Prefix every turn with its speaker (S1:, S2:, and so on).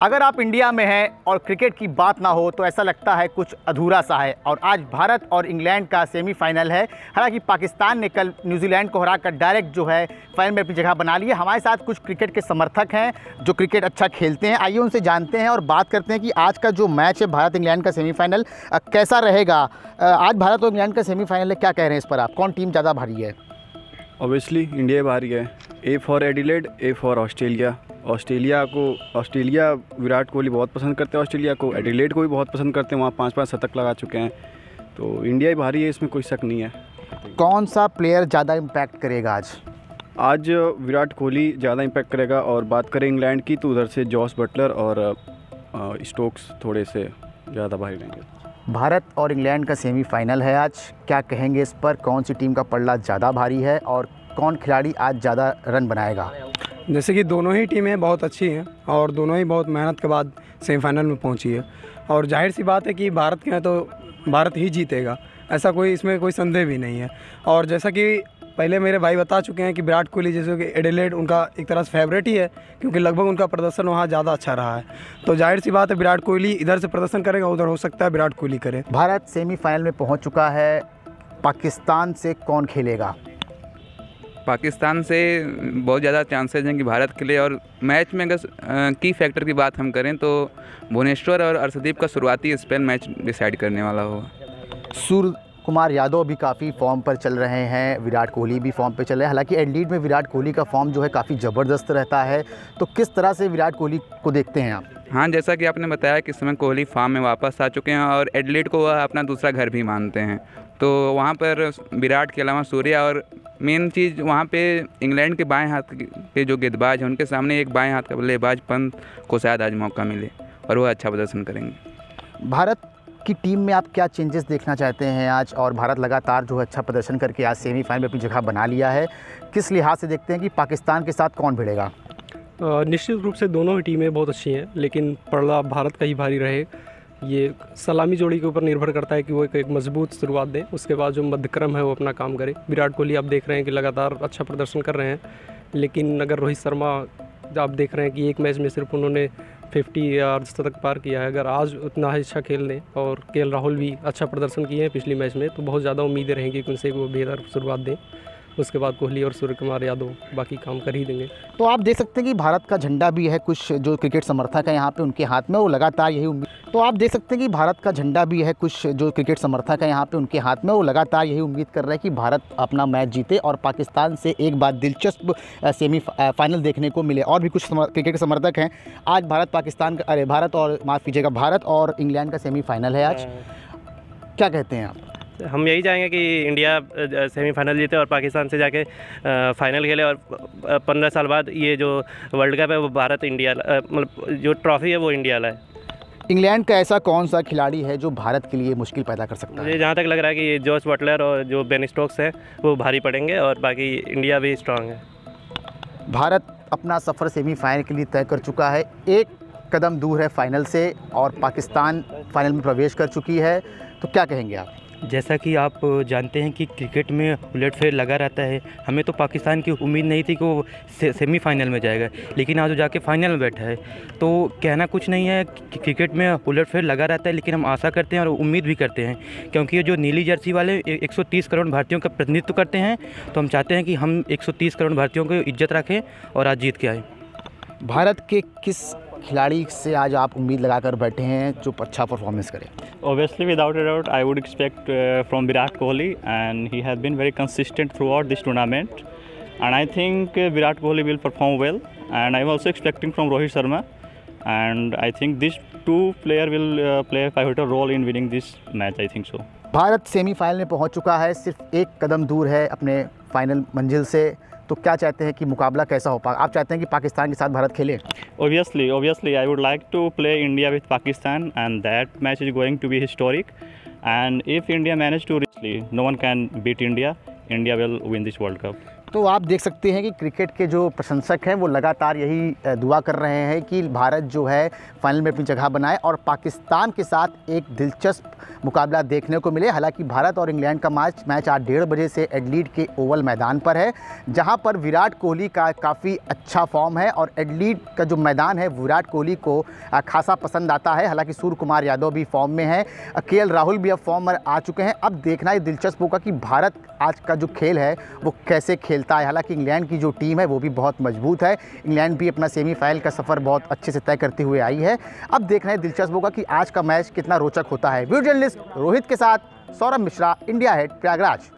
S1: अगर आप इंडिया में हैं और क्रिकेट की बात ना हो तो ऐसा लगता है कुछ अधूरा सा है। और आज भारत और इंग्लैंड का सेमीफाइनल है। हालाँकि पाकिस्तान ने कल न्यूजीलैंड को हराकर डायरेक्ट जो है, फाइनल में अपनी जगह बना ली है। हमारे साथ कुछ क्रिकेट के समर्थक हैं, जो क्रिकेट अच्छा खेलते हैं। आइए उनसे जानते हैं और बात करते हैं कि आज का जो मैच है भारत इंग्लैंड का सेमीफाइनल कैसा रहेगा? आज भारत और इंग्लैंड का सेमीफाइनल है, क्या कह रहे हैं इस पर आप? कौन टीम ज़्यादा भारी है?
S2: ऑब्वियसली इंडिया भारी है। A for Adelaide A for Australia Australia को ऑस्ट्रेलिया विराट कोहली बहुत पसंद करते हैं ऑस्ट्रेलिया को एडिलेड को भी बहुत पसंद करते हैं वहाँ पाँच पाँच शतक लगा चुके हैं। तो इंडिया ही भारी है इसमें कोई शक नहीं है।
S1: कौन सा प्लेयर ज़्यादा इम्पैक्ट करेगा आज?
S2: आज विराट कोहली ज़्यादा इम्पैक्ट करेगा और बात करें इंग्लैंड की तो उधर से जॉस बटलर और स्टोक्स थोड़े से ज़्यादा भारी रहेंगे।
S1: भारत और इंग्लैंड का सेमीफाइनल है आज। क्या कहेंगे इस पर? कौन सी टीम का पल्ला ज़्यादा भारी है और कौन खिलाड़ी आज ज़्यादा रन बनाएगा?
S3: जैसे कि दोनों ही टीमें बहुत अच्छी हैं और दोनों ही बहुत मेहनत के बाद सेमीफाइनल में पहुँची है। और ज़ाहिर सी बात है कि भारत के हैं तो भारत ही जीतेगा ऐसा कोई इसमें कोई संदेह भी नहीं है। और जैसा कि पहले मेरे भाई बता चुके हैं कि विराट कोहली जैसे कि एडिलेड उनका एक तरह से फेवरेट ही है क्योंकि लगभग उनका प्रदर्शन वहाँ ज़्यादा अच्छा रहा है। तो ज़ाहिर सी बात है विराट कोहली इधर से प्रदर्शन करेगा उधर हो सकता है विराट कोहली करे।
S1: भारत सेमीफाइनल में पहुँच चुका है पाकिस्तान से कौन खेलेगा?
S4: पाकिस्तान से बहुत ज़्यादा चांसेस हैं कि भारत के लिए और मैच में अगर की फैक्टर की बात हम करें तो भुवनेश्वर और अर्शदीप का शुरुआती स्पेल मैच डिसाइड करने वाला होगा।
S1: सूर्य कुमार यादव भी काफ़ी फॉर्म पर चल रहे हैं विराट कोहली भी फॉर्म पर चल रहे हैं। हालाँकि एडलीड में विराट कोहली का फॉर्म जो है काफ़ी ज़बरदस्त रहता है। तो किस तरह से विराट कोहली को देखते हैं आप?
S4: हाँ जैसा कि आपने बताया कि इस समय कोहली फार्म में वापस आ चुके हैं और एडलीड को वह अपना दूसरा घर भी मानते हैं। तो वहाँ पर विराट के अलावा सूर्या और मेन चीज़ वहाँ पे इंग्लैंड के बाएँ हाथ के जो गेंदबाज हैं उनके सामने एक बाएँ हाथ का बल्लेबाज पंत को शायद आज मौका मिले और वह अच्छा प्रदर्शन करेंगे।
S1: भारत की टीम में आप क्या चेंजेस देखना चाहते हैं आज? और भारत लगातार जो है अच्छा प्रदर्शन करके आज सेमीफाइनल में अपनी जगह बना लिया है। किस लिहाज से देखते हैं कि पाकिस्तान के साथ कौन भिड़ेगा?
S3: निश्चित रूप से दोनों ही टीमें बहुत अच्छी हैं लेकिन पड़ला भारत का ही भारी रहे। ये सलामी जोड़ी के ऊपर निर्भर करता है कि वो एक, एक मज़बूत शुरुआत दें। उसके बाद जो मध्यक्रम है वो अपना काम करे। विराट कोहली आप देख रहे हैं कि लगातार अच्छा प्रदर्शन कर रहे हैं। लेकिन अगर रोहित शर्मा आप देख रहे हैं कि एक मैच में सिर्फ़ उन्होंने 50 या अर्ध शतक पार किया है। अगर आज उतना ही अच्छा खेल लें और के राहुल भी अच्छा प्रदर्शन किए हैं पिछली मैच में तो बहुत ज़्यादा उम्मीदें रहेंगी कि उनसे वो बेहतर शुरुआत दें। उसके बाद कोहली और सूर्य कुमार यादव बाकी काम कर ही देंगे।
S1: तो आप देख सकते हैं कि भारत का झंडा भी है। कुछ जो क्रिकेट समर्थक है यहाँ पे उनके हाथ में वो लगातार यही उम्मीद तो आप देख सकते हैं कि भारत का झंडा भी है कुछ जो क्रिकेट समर्थक हैं यहाँ पे उनके हाथ में। वो लगातार यही उम्मीद कर रहे हैं कि भारत अपना मैच जीते और पाकिस्तान से एक बार दिलचस्प सेमी फाइनल देखने को मिले। और भी कुछ समर- क्रिकेट समर्थक हैं। आज भारत, पाकिस्तान का, अरे, भारत और माफ़ कीजिएगा, भारत और इंग्लैंड का सेमीफाइनल है आज। क्या कहते हैं आप?
S5: हम यही चाहेंगे कि इंडिया सेमीफाइनल जीते और पाकिस्तान से जाके फाइनल खेले और पंद्रह साल बाद ये जो वर्ल्ड कप है वो भारत, इंडिया मतलब जो ट्रॉफी है वो इंडिया लाए।
S1: इंग्लैंड का ऐसा कौन सा खिलाड़ी है जो भारत के लिए मुश्किल पैदा कर सकता है?
S5: मुझे जहाँ तक लग रहा है कि ये जॉर्ज बटलर और जो बेन स्टोक्स हैं वो भारी पड़ेंगे और बाकी इंडिया भी स्ट्रांग है।
S1: भारत अपना सफ़र सेमीफाइनल के लिए तय कर चुका है। एक कदम दूर है फाइनल से और पाकिस्तान फाइनल में प्रवेश कर चुकी है। तो क्या कहेंगे आप?
S6: जैसा कि आप जानते हैं कि क्रिकेट में उलटफेर लगा रहता है। हमें तो पाकिस्तान की उम्मीद नहीं थी कि वो से, सेमीफाइनल में जाएगा लेकिन आज वो जाके फाइनल में बैठा है। तो कहना कुछ नहीं है क्रिकेट में उलटफेर लगा रहता है लेकिन हम आशा करते हैं और उम्मीद भी करते हैं क्योंकि ये जो नीली जर्सी वाले ए- 130 करोड़ भारतीयों का प्रतिनिधित्व करते हैं तो हम चाहते हैं कि हम 130 करोड़ भारतीयों को इज़्ज़त रखें और आज जीत के आए।
S1: भारत के किस खिलाड़ी से आज आप उम्मीद लगाकर बैठे हैं जो अच्छा परफॉर्मेंस करें।
S7: Obviously without doubt I would expect from Virat Kohli and he has been very consistent throughout this tournament and I think Virat Kohli will perform well and I also expecting from Rohit Sharma and I think this two player will play fiver role in winning this match I think so
S1: Bharat semifinal में पहुँच चुका है सिर्फ़ एक कदम दूर है अपने final मंजिल से। तो क्या चाहते हैं कि मुकाबला कैसा हो? पाए आप चाहते हैं कि पाकिस्तान के साथ भारत खेले?
S7: Obviously obviously I would like to play India with Pakistan and that match is going to be historic and if India manage to richly no one can beat India India will win this world cup
S1: तो आप देख सकते हैं कि cricket के जो प्रशंसक हैं, वो लगातार यही दुआ कर रहे हैं कि भारत जो है, फाइनल में अपनी जगह बनाए और पाकिस्तान के साथ एक दिलचस्प मुकाबला देखने को मिले। हालाँकि भारत और इंग्लैंड का मैच मैच आज डेढ़ बजे से एडलीड के ओवल मैदान पर है, जहाँ पर विराट कोहली का काफ़ी अच्छा फॉर्म है और एडलीड का जो मैदान है, विराट कोहली को खासा पसंद आता है। हालाँकि सूर्य कुमार यादव भी फॉर्म में है के राहुल भी अब फॉर्म में आ चुके हैं। अब देखना ये दिलचस्प होगा कि भारत आज का जो खेल है, वो कैसे खेलता है? हालाँकि इंग्लैंड की जो टीम है, वो भी बहुत मज़बूत है। इंग्लैंड भी अपना सेमीफाइनल का सफ़र बहुत अच्छे से तय करते हुए आई है। अब देखना है दिलचस्प होगा कि आज का मैच कितना रोचक होता है। व्यू जर्नलिस्ट रोहित के साथ सौरभ मिश्रा, इंडिया हेड प्रयागराज।